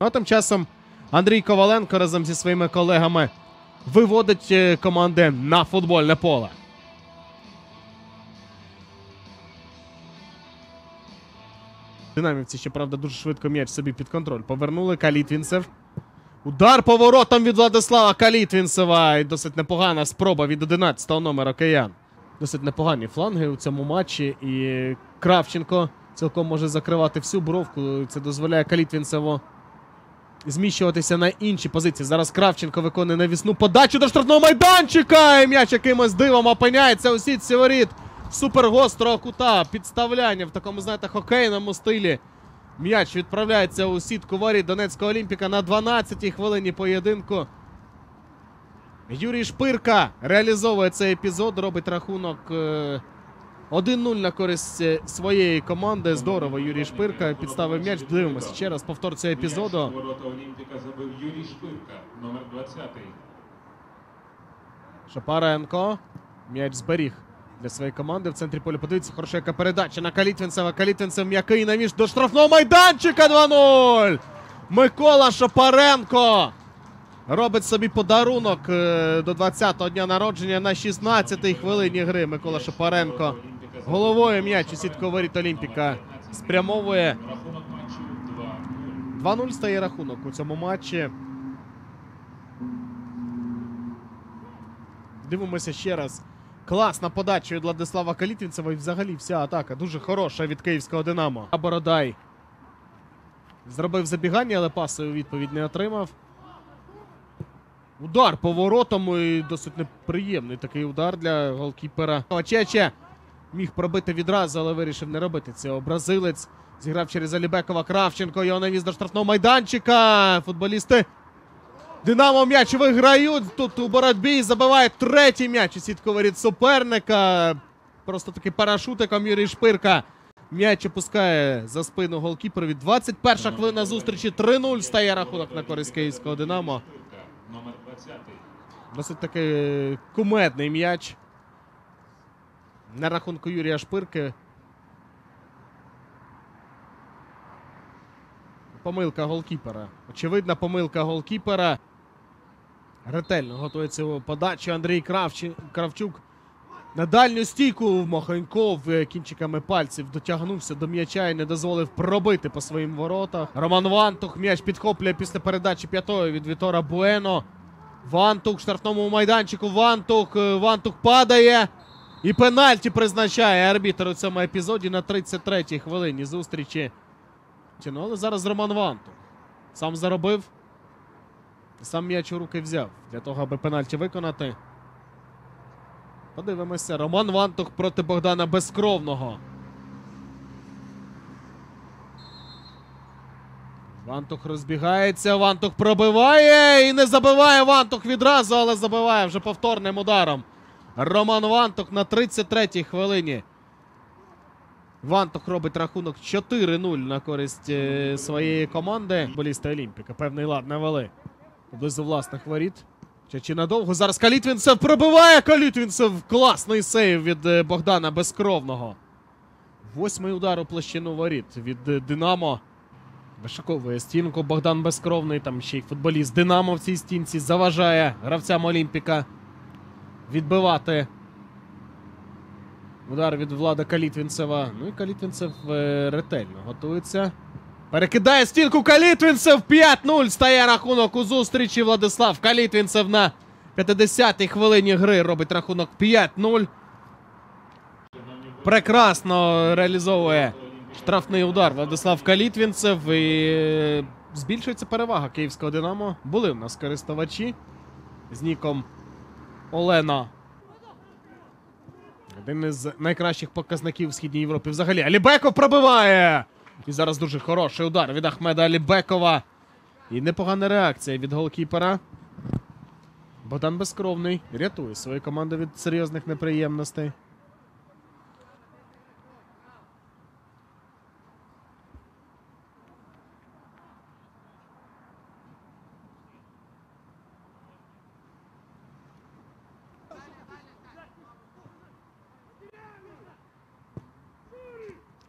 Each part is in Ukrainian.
Ну, а тим часом Андрій Коваленко разом зі своїми колегами виводить е, команди на футбольне поле. Динамівці, щоправда, дуже швидко м'яч собі під контроль. Повернули Калітвінцев. Удар поворотом від Владислава Калітвінцева. І досить непогана спроба від 11-го номера киян. Досить непогані фланги у цьому матчі. І Кравченко цілком може закривати всю бровку. Це дозволяє Калітвінцеву зміщуватися на інші позиції. Зараз Кравченко виконує навісну подачу до штрафного майданчика. І м'яч якимось дивом опиняється у сітці воріт. Супергострого кута. Підставляння в такому, знаєте, хокейному стилі. М'яч відправляється у сітку воріт Донецького Олімпіка на 12-й хвилині поєдинку. Юрій Шпирка реалізовує цей епізод, робить рахунок е, 1-0 на користь е, своєї команди. Здорово, Юрій Шпирка підставив м'яч. Дивимося ще раз повтор цього епізоду. Ворота Олімпіка забив Юрій Шпирка, номер 20. Шапаренко. М'яч зберіг для своєї команди. В центрі поля подивіться. Хороша яка передача на Калітвінцева. Калітвінцев м'який навіж до штрафного майданчика 2-0. Микола Шапаренко. Робить собі подарунок е, до 20-го дня народження на 16-й хвилині гри. Микола Шапаренко головою м'яч у сітку Олімпіка спрямовує. 2-0. 2-0 стає рахунок у цьому матчі. Дивимося ще раз. Класна подача від Владислава Калітвінцева і взагалі вся атака дуже хороша від київського Динамо. А Бородай зробив забігання, але паси у відповідь не отримав. Удар поворотом і досить неприємний такий удар для голкіпера. Чече міг пробити відразу, але вирішив не робити цього. Бразилець зіграв через Алібекова Кравченко. Його навіз до штрафного майданчика. Футболісти Динамо м'яч виграють. Тут у боротьбі забиває третій м'яч у сітку воріт суперника. Просто таки парашутиком Юрій Шпирка. М'яч опускає за спину голкіперові. 21 хвилина зустрічі. 3-0 стає рахунок на користь київського Динамо. Шпирка, номер 20. Досить таки кумедний м'яч. На рахунку Юрія Шпирки. Помилка голкіпера. Очевидна помилка голкіпера. Ретельно готується у подачу Андрій Кравчук. На дальню стійку Моханьков е, кінчиками пальців дотягнувся до м'яча і не дозволив пробити по своїм воротах. Роман Вантух м'яч підхоплює після передачі п'ятої від Вітора Буено. Вантух в штрафному майданчику. Вантух. е, Вантух падає. І пенальті призначає арбітр у цьому епізоді на 33-й хвилині зустрічі. Ну, але зараз Роман Вантух. Сам заробив. Сам м'яч у руки взяв для того, аби пенальті виконати. Подивимося. Роман Вантух проти Богдана Безкровного. Вантух розбігається, Вантух пробиває і не забиває Вантух відразу, але забиває вже повторним ударом. Роман Вантух на 33-й хвилині. Вантух робить рахунок 4-0 на користь е, своєї команди. Футболісти Олімпіка. Певний лад навели поблизу власних воріт. Чи, чи надовго? Зараз Калітвінцев пробиває Калітвінцев. Класний сейв від е, Богдана Безкровного. Восьмий удар у площину воріт від е, Динамо. Вишаковує стінку Богдан Безкровний. Там ще й футболіст Динамо в цій стінці заважає гравцям Олімпіка відбивати. Удар від Влада Калітвінцева. Ну і Калітвінцев е, ретельно готується. Перекидає стінку Калітвінцев. 5-0 стає рахунок у зустрічі. Владислав Калітвінцев на 50-й хвилині гри робить рахунок 5-0. Прекрасно реалізовує штрафний удар Владислав Калітвінцев. І е, збільшується перевага київського Динамо. Були в нас користувачі з ніком Олена. Один із найкращих показників в Східній Європі взагалі. Алібеков пробиває! І зараз дуже хороший удар від Ахмеда Алібекова. І непогана реакція від голкіпера. Богдан Безкровний рятує свою команду від серйозних неприємностей.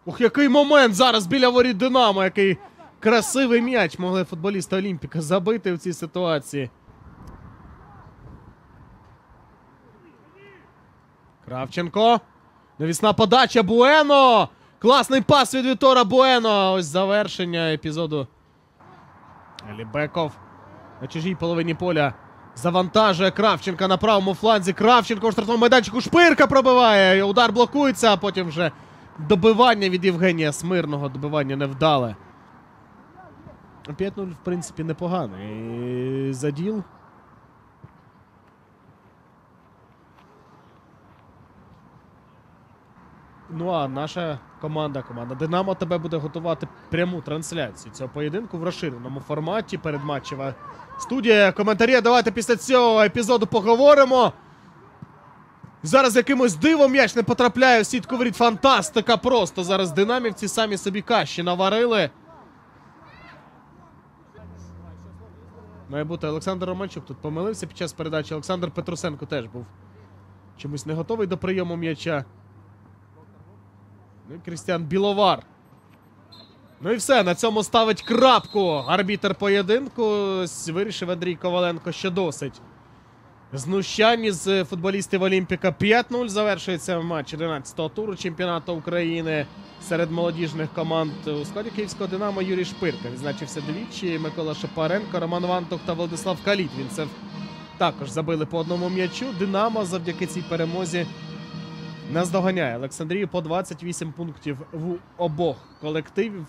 Ух, який момент зараз біля воріт Динамо, який красивий м'яч могли футболісти Олімпіка забити в цій ситуації. Кравченко. Навісна подача Буено. Класний пас від Вітора Буено. Ось завершення епізоду. Алібеков на чужій половині поля. Завантажує Кравченка на правому фланзі. Кравченко в штрафному майданчику. Шпирка пробиває. Удар блокується, а потім вже добивання від Євгенія Смирного. Добивання невдале. 5-0, в принципі, непоганий заділ. Ну а наша команда, команда Динамо тебе буде готувати пряму трансляцію цього поєдинку в розширеному форматі передматчева студія. Коментарі давайте після цього епізоду поговоримо. Зараз якимось дивом м'яч не потрапляє в сітку воріт. Фантастика просто. Зараз динамівці самі собі каші наварили. Має бути Олександр Романчук тут помилився під час передачі. Олександр Петрусенко теж був чомусь не готовий до прийому м'яча. Ну і Крістіан Біловар. Ну і все, на цьому ставить крапку. Арбітер поєдинку. Вирішив Андрій Коваленко, що досить. Знущань з футболістів Олімпіка 5-0 завершується матч 11-го туру чемпіонату України серед молодіжних команд у складі київського Динамо Юрій Шпирка. Відзначився двічі. Микола Шапаренко, Роман Вантух та Владислав Калітвінцев також забили по одному м'ячу. Динамо завдяки цій перемозі наздоганяє Олександрію по 28 пунктів в обох колективів.